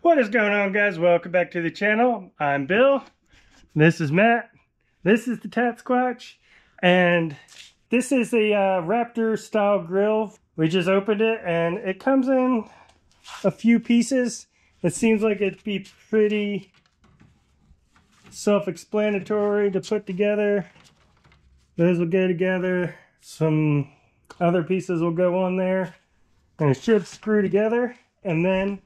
What is going on guys? Welcome back to the channel. I'm Bill. This is Matt. This is the Tat Squatch. And this is a uh, Raptor style grill. We just opened it and it comes in a few pieces. It seems like it'd be pretty self-explanatory to put together. Those will go together. Some other pieces will go on there. And it should screw together. And then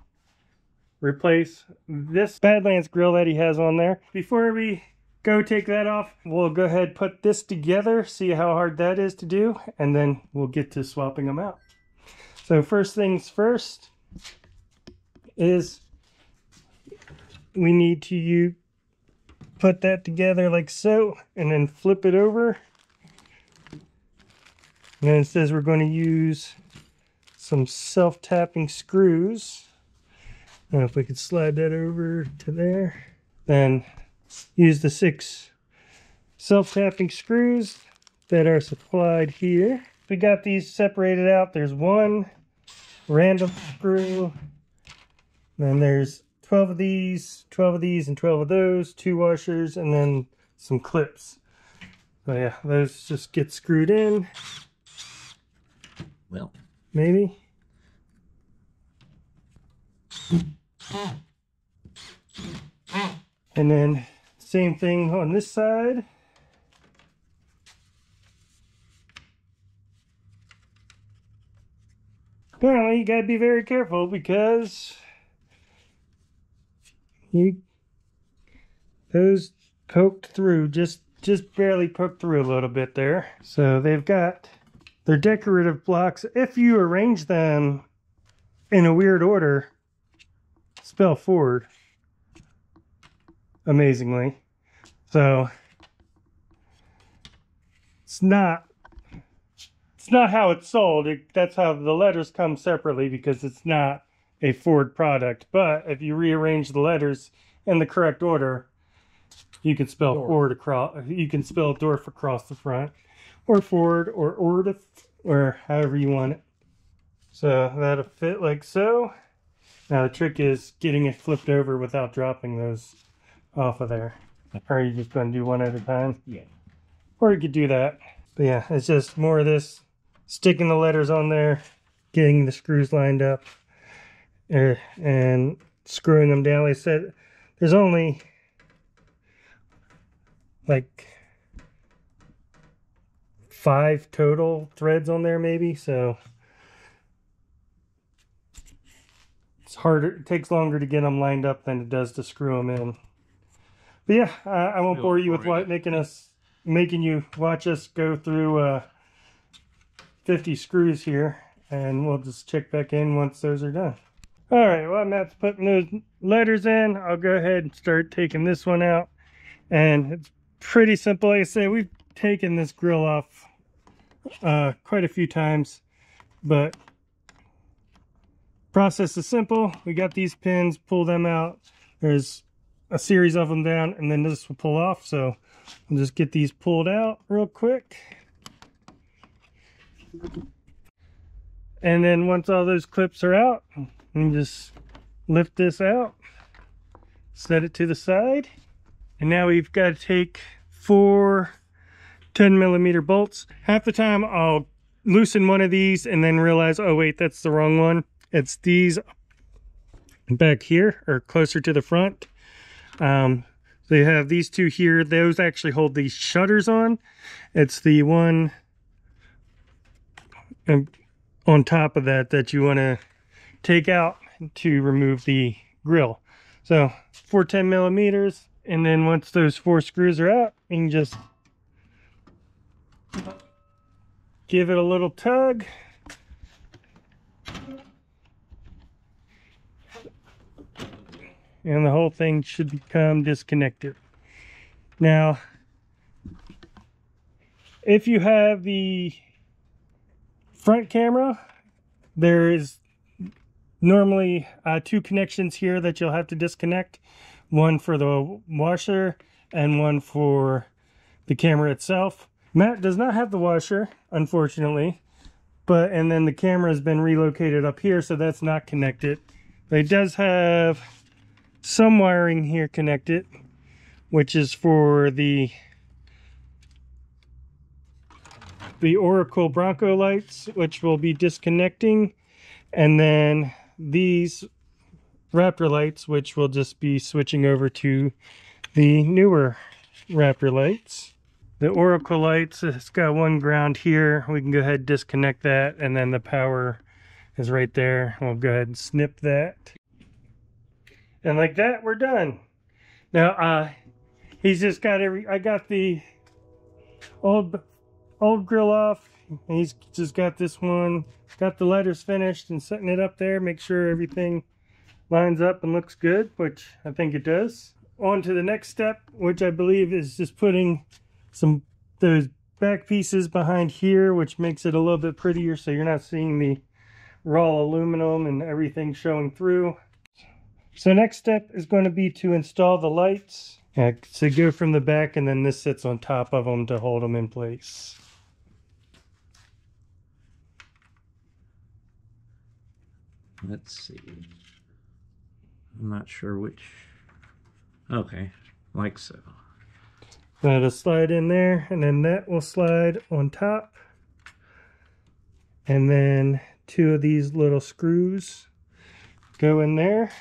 replace this Badlands grill that he has on there. Before we go take that off, we'll go ahead put this together, see how hard that is to do, and then we'll get to swapping them out. So first things first is we need to you put that together like so, and then flip it over. And it says we're going to use some self-tapping screws. Now if we could slide that over to there, then use the six self-tapping screws that are supplied here. We got these separated out. There's one random screw. Then there's 12 of these, 12 of these, and 12 of those, two washers, and then some clips. So yeah, those just get screwed in. Well, maybe. And then same thing on this side. Apparently you gotta be very careful because you those poked through just just barely poked through a little bit there. So they've got their decorative blocks. If you arrange them in a weird order, spell Ford amazingly. So it's not it's not how it's sold. It, that's how the letters come separately because it's not a Ford product. But if you rearrange the letters in the correct order, you can spell door. Ford across. You can spell Dorf across the front, or Ford, or Ord, or however you want it. So that'll fit like so. Now the trick is getting it flipped over without dropping those off of there. Or are you just going to do one at a time? Yeah. Or you could do that. But yeah, it's just more of this sticking the letters on there, getting the screws lined up, er, and screwing them down. Like I said, there's only like five total threads on there maybe, so it's harder, it takes longer to get them lined up than it does to screw them in. But yeah, uh, I won't bore you with what, making us making you watch us go through uh, 50 screws here, and we'll just check back in once those are done. All right, well, Matt's putting those letters in. I'll go ahead and start taking this one out. And it's pretty simple. Like I say, we've taken this grill off uh, quite a few times, but process is simple. We got these pins, pull them out. There's a series of them down and then this will pull off. So I'll just get these pulled out real quick. And then once all those clips are out, and just lift this out, set it to the side. And now we've got to take four 10 millimeter bolts. Half the time I'll loosen one of these and then realize, oh wait, that's the wrong one. It's these back here or closer to the front. Um, they have these two here. Those actually hold these shutters on. It's the one um, on top of that that you want to take out to remove the grill. So 410 millimeters. And then once those four screws are out, you can just give it a little tug. And the whole thing should become disconnected. Now, if you have the front camera, there is normally uh, two connections here that you'll have to disconnect. One for the washer and one for the camera itself. Matt does not have the washer, unfortunately, but and then the camera has been relocated up here, so that's not connected. But it does have some wiring here connected, which is for the the Oracle Bronco lights, which will be disconnecting, and then these Raptor lights, which will just be switching over to the newer Raptor lights. The Oracle lights, it's got one ground here. We can go ahead and disconnect that, and then the power is right there. We'll go ahead and snip that. And like that, we're done. Now, uh, he's just got every, I got the old, old grill off. He's just got this one, got the letters finished and setting it up there. Make sure everything lines up and looks good, which I think it does. On to the next step, which I believe is just putting some, those back pieces behind here, which makes it a little bit prettier so you're not seeing the raw aluminum and everything showing through. So next step is going to be to install the lights. Yeah, so go from the back and then this sits on top of them to hold them in place. Let's see. I'm not sure which. Okay, like so. That'll slide in there and then that will slide on top. And then two of these little screws go in there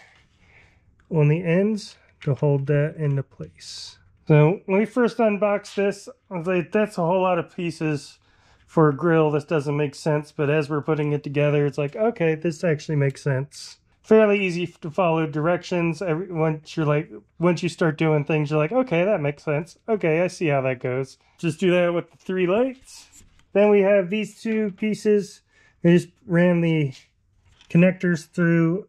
on the ends to hold that into place. So when we first unboxed this, I was like, that's a whole lot of pieces for a grill. This doesn't make sense. But as we're putting it together, it's like, okay, this actually makes sense. Fairly easy to follow directions. Every, once you're like, once you start doing things, you're like, okay, that makes sense. Okay, I see how that goes. Just do that with the three lights. Then we have these two pieces. I just ran the connectors through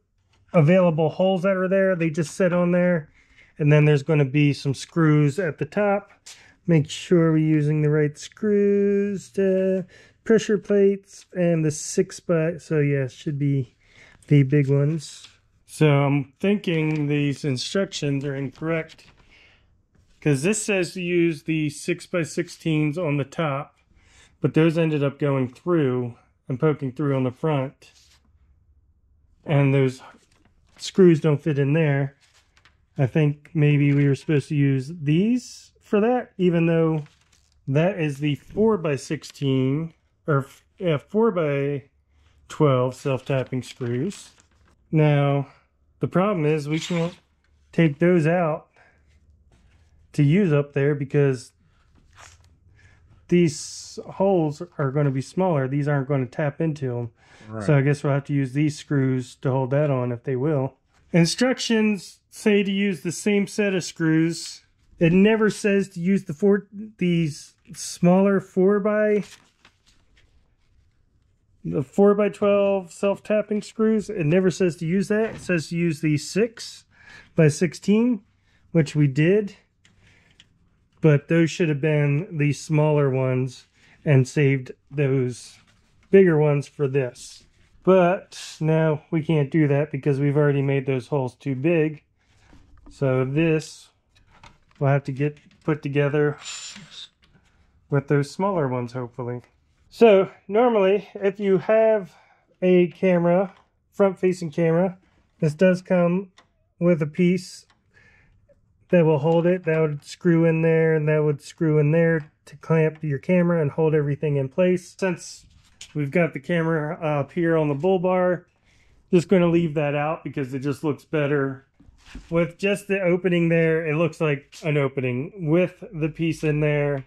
available holes that are there. They just sit on there. And then there's going to be some screws at the top. Make sure we're using the right screws, to pressure plates, and the six by, so yeah, should be the big ones. So I'm thinking these instructions are incorrect because this says to use the 6 by 16s on the top, but those ended up going through and poking through on the front. And those screws don't fit in there. I think maybe we were supposed to use these for that, even though that is the 4 by 16 or yeah, 4 by 12 self-tapping screws. Now, the problem is we can't take those out to use up there because these holes are going to be smaller. These aren't going to tap into them. Right. So I guess we'll have to use these screws to hold that on if they will. Instructions say to use the same set of screws. It never says to use the four these smaller four by the four by twelve self tapping screws. It never says to use that. It says to use the six by sixteen, which we did. But those should have been the smaller ones and saved those bigger ones for this. But now we can't do that because we've already made those holes too big. So this will have to get put together with those smaller ones, hopefully. So normally, if you have a camera, front-facing camera, this does come with a piece that will hold it. That would screw in there and that would screw in there to clamp your camera and hold everything in place. Since We've got the camera uh, up here on the bull bar. Just going to leave that out because it just looks better. With just the opening there, it looks like an opening. With the piece in there,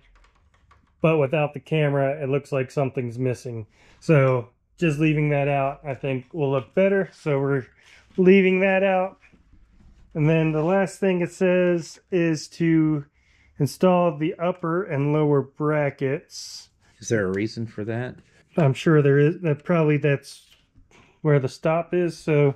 but without the camera, it looks like something's missing. So just leaving that out, I think will look better. So we're leaving that out. And then the last thing it says is to install the upper and lower brackets. Is there a reason for that? I'm sure there is that probably that's where the stop is. So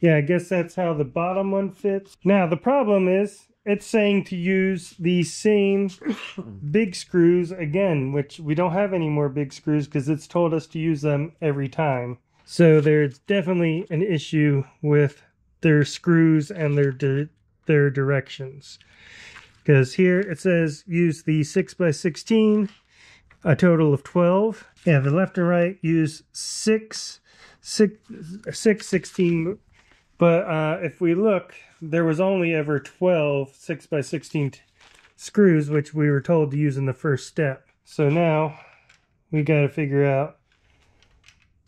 yeah, I guess that's how the bottom one fits. Now the problem is it's saying to use the same big screws again, which we don't have any more big screws because it's told us to use them every time. So there's definitely an issue with their screws and their di their directions. Because here it says use the 6x16 a total of 12. Yeah, the left and right use six, six, six 16 But uh, if we look, there was only ever 12 6 by 16 screws, which we were told to use in the first step. So now we got to figure out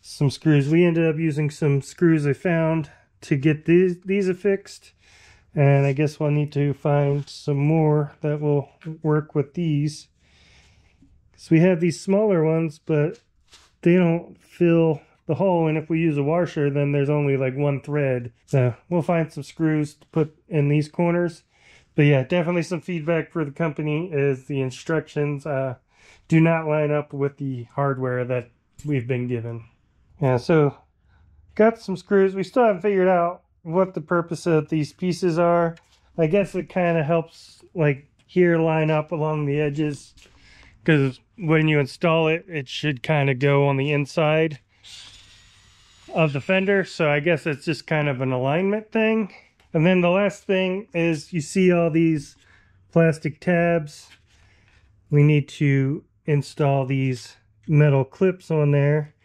some screws. We ended up using some screws I found to get these, these affixed. And I guess we'll need to find some more that will work with these. So we have these smaller ones, but they don't fill the hole. And if we use a washer, then there's only like one thread. So we'll find some screws to put in these corners. But yeah, definitely some feedback for the company is the instructions uh, do not line up with the hardware that we've been given. Yeah, so got some screws. We still haven't figured out what the purpose of these pieces are. I guess it kind of helps like here line up along the edges because when you install it, it should kind of go on the inside of the fender. So I guess it's just kind of an alignment thing. And then the last thing is you see all these plastic tabs. We need to install these metal clips on there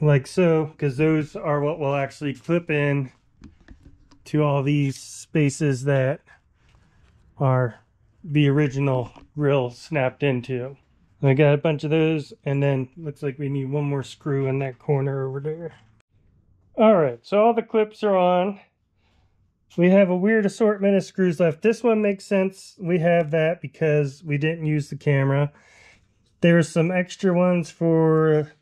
like so because those are what will actually clip in to all these spaces that are the original grill snapped into. I got a bunch of those and then looks like we need one more screw in that corner over there. All right, so all the clips are on. We have a weird assortment of screws left. This one makes sense. We have that because we didn't use the camera. There's some extra ones for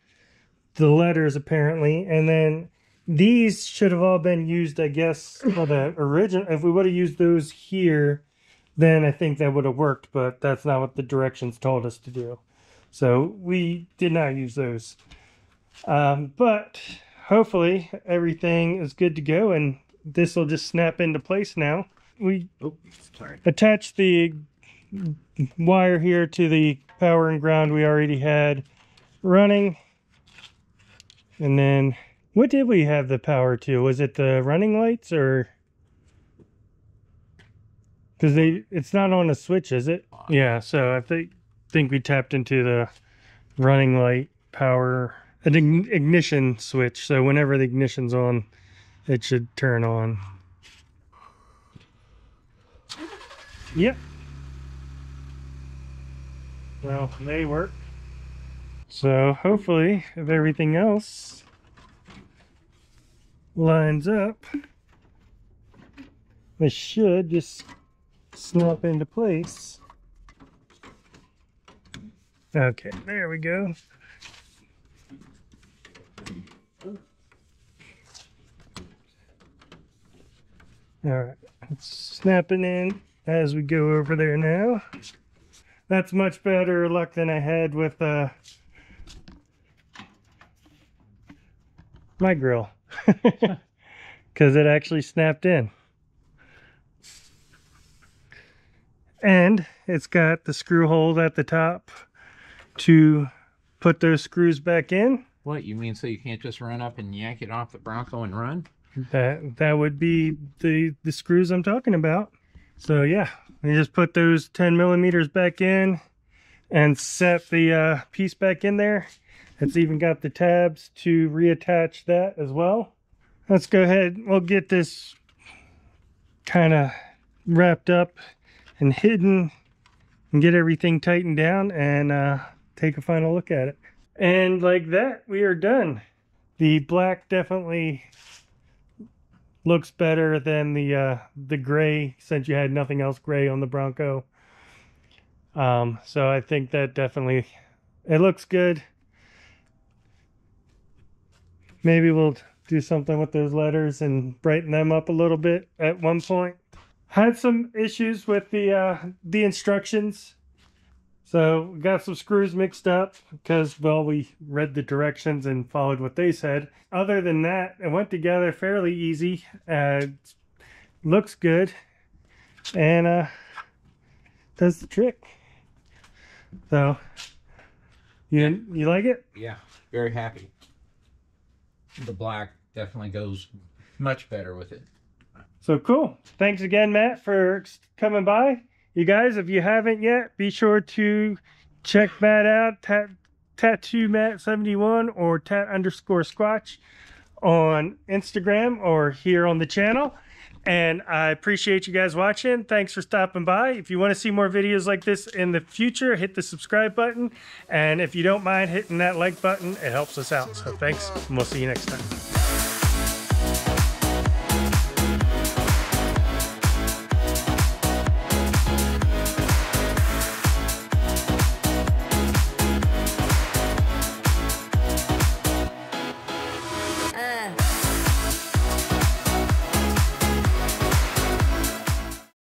the letters apparently. And then these should have all been used, I guess, for the original. If we would have used those here, then I think that would have worked, but that's not what the directions told us to do. So we did not use those. Um, but hopefully everything is good to go and this will just snap into place now. We Oh, attach the wire here to the power and ground we already had running. And then what did we have the power to? Was it the running lights or because they it's not on a switch, is it? Yeah, so I think think we tapped into the running light power an ignition switch. So whenever the ignition's on, it should turn on. Yep. Well, they work. So hopefully, if everything else lines up, it should just snap into place. Okay, there we go. All right, it's snapping in as we go over there now. That's much better luck than I had with uh, my grill because it actually snapped in. And it's got the screw hole at the top to put those screws back in. What, you mean so you can't just run up and yank it off the Bronco and run? That that would be the the screws I'm talking about. So yeah, you just put those 10 millimeters back in and set the uh, piece back in there. It's even got the tabs to reattach that as well. Let's go ahead. We'll get this kind of wrapped up and hidden and get everything tightened down and uh, take a final look at it. And like that, we are done. The black definitely looks better than the uh, the gray since you had nothing else gray on the Bronco. Um, so I think that definitely it looks good. Maybe we'll do something with those letters and brighten them up a little bit at one point. Had some issues with the uh, the instructions. So got some screws mixed up because well we read the directions and followed what they said. Other than that, it went together fairly easy. Uh, looks good and uh, does the trick. So you you like it? Yeah, very happy. The black definitely goes much better with it. So cool. Thanks again, Matt, for coming by. You guys, if you haven't yet, be sure to check Matt out. Tat, Tattoo Matt 71 or Tat underscore Squatch on Instagram or here on the channel. And I appreciate you guys watching. Thanks for stopping by. If you want to see more videos like this in the future, hit the subscribe button. And if you don't mind hitting that like button, it helps us out. So thanks, and we'll see you next time.